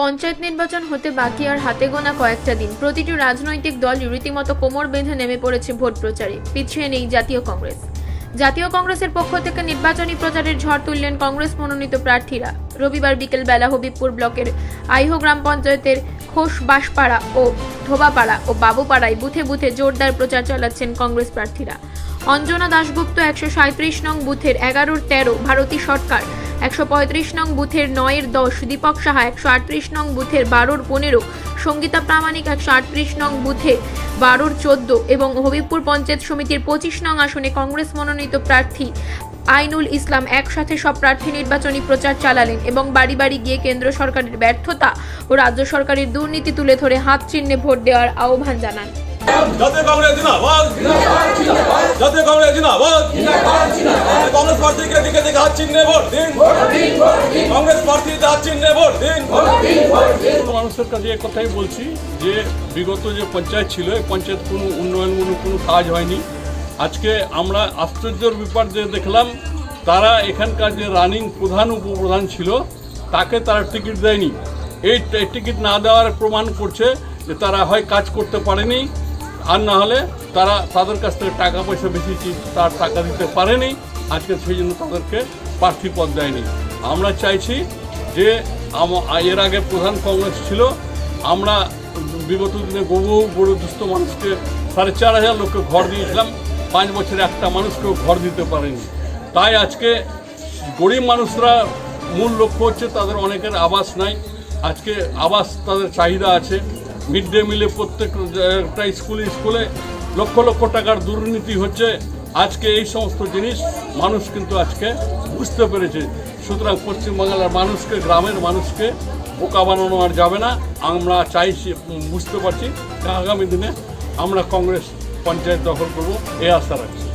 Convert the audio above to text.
পঞ্চায়েত নির্বাচন হতে বাকি আর হাতে গোনা কয়েকটা দিন। প্রতিটি রাজনৈতিক দল রীতিমতো কোমর বেঁধে নেমে পড়েছে ভোট প্রচারে। পিছিয়ে নেই জাতীয় কংগ্রেস। জাতীয় কংগ্রেসের পক্ষ থেকে নির্বাচনী প্রচারের ঝড় তুললেন কংগ্রেস মনোনীত প্রার্থীরা। রবিবার বিকেল বেলা হবিবপুর ব্লকের আইহো গ্রাম পঞ্চায়েতের খোস বাঁশপাড়া ও ধোবাপাড়া ও বাবুপাড়ায় বুথে বুথে জোরদার প্রচার চালাচ্ছেন কংগ্রেস প্রার্থীরা। অঞ্জনা দাশগুপ্ত একশো সাঁত্রিশ নং বুথের এগারোর তেরো ভারতী সরকার একশো পঁয়ত্রিশ নং বুথের নয়ের দশ, দীপক সাহা একশো আটত্রিশ নং বুথের বারোর পনেরো, সঙ্গীতা প্রামাণিক একশো আটত্রিশ নং বুথে বারোর চোদ্দ এবং হবিবপুর পঞ্চায়েত সমিতির পঁচিশ নং আসনে কংগ্রেস মনোনীত প্রার্থী আইনুল ইসলাম একসাথে সব প্রার্থী নির্বাচনী প্রচার চালালেন এবং বাড়ি বাড়ি গিয়ে কেন্দ্র সরকারের ব্যর্থতা ও রাজ্য সরকারের দুর্নীতি তুলে ধরে হাত চিহ্নে ভোট দেওয়ার আহ্বান জানান। জাতীয় কংগ্রেস জিন্দাবাদ। কংগ্রেস প্রার্থীকে দিকে দিকে হাত চিহ্নে ভোট দিন। কংগ্রেস প্রার্থীতে হাত চিহ্নে ভোট দিন। মানুষের কাছে এক কথাই বলছি যে বিগত যে পঞ্চায়েত ছিল, এই পঞ্চায়েত কোনো উন্নয়নমূলক কোনো কাজ হয়নি। আজকে আমরা আশ্চর্যের ব্যাপার যে দেখলাম, তারা এখানকার যে রানিং প্রধান, উপপ্রধান ছিল, তাকে তারা টিকিট দেয়নি। এই টিকিট না দেওয়ার প্রমাণ করছে যে তারা হয় কাজ করতে পারেনি আর না হলে তারা তাদের কাছ থেকে টাকা পয়সা বেশি তার টাকা দিতে পারেনি। আজকে সেই জন্য তাদেরকে প্রার্থী পদ দেয়নি। আমরা চাইছি যে এর আগে প্রধান কংগ্রেস ছিল, আমরা বিগত দিনে বহু বড় দুস্থ মানুষকে সাড়ে চার হাজার লোককে ঘর দিয়েছিলাম। পাঁচ বছরে একটা মানুষকেও ঘর দিতে পারেনি। তাই আজকে গরিব মানুষরা মূল লক্ষ্য হচ্ছে তাদের অনেকের আবাস নাই। আজকে আবাস তাদের চাহিদা আছে। মিড ডে মিলে প্রত্যেকটা স্কুলে স্কুলে লক্ষ লক্ষ টাকার দুর্নীতি হচ্ছে। আজকে এই সমস্ত জিনিস মানুষ কিন্তু আজকে বুঝতে পেরেছে। সুতরাং পশ্চিমবাংলার মানুষকে, গ্রামের মানুষকে বোকা বানানো আর যাবে না। আমরা চাইছি বুঝতে পারছি। আগামী দিনে আমরা কংগ্রেস পঞ্চায়েত দখল করব এই আশা রাখছি।